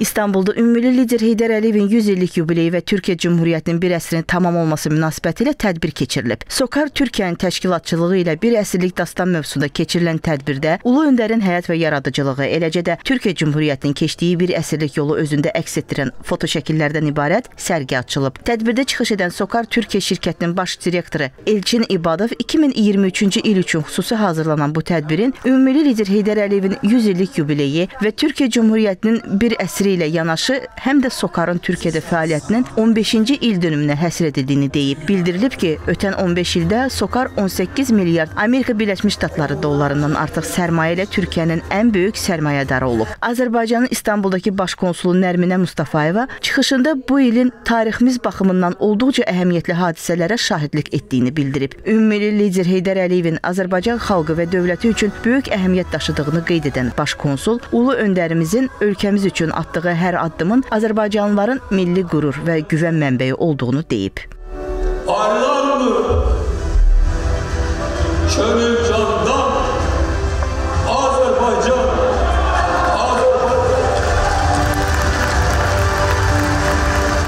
İstanbulda ümummilli lider Heydər Əliyevin 100 illik yubileyi və Türkiyə Cümhuriyyətinin bir əsrin tamam olması münasibətilə tədbir keçirilib. Sokar Türkiyənin təşkilatçılığı ilə bir əsrlik dastan mövzusunda keçirilən tədbirdə Ulu Öndərin həyat və yaradıcılığı, eləcə də Türkiyə Cümhuriyyətinin keçdiyi bir əsrlik yolu özündə əks etdirən fotoşəkillərdən ibarət sərgi açılıb. Tədbirdə çıxış edən Sokar Türkiyə şirkətinin baş direktoru Elçin İbadov 2023-cü il üçün xüsusi hazırlanan bu tədbirin ümummilli lider Heydər Əliyevin 100 illik yubileyi və Türkiyə Cümhuriyyətinin bir əsri ilə yanaşı həm də Sokarın Türkiyədə fəaliyyətinin 15-ci il dönümünə həsr edildiyini deyib. Bildirilib ki, ötən 15 ildə Sokar 18 milyard Amerika Birləşmiş Ştatları dollarından artıq sərmayə ilə Türkiyənin ən böyük sərmayədarı olub. Azərbaycanın İstanbuldakı baş konsulu Nərminə Mustafayeva çıxışında bu ilin tariximiz baxımından olduqca əhəmiyyətli hadisələrə şahidlik etdiyini bildirib. Ümummilli lider Heydər Əliyevin Azərbaycan xalqı və dövləti üçün böyük əhəmiyyət daşıdığını qeyd edən baş konsul ulu öndərimizin ölkəmiz üçün atdığı hər addımın Azərbaycanlıların milli qürur və güvən mənbəyi olduğunu deyib. Aylardır könül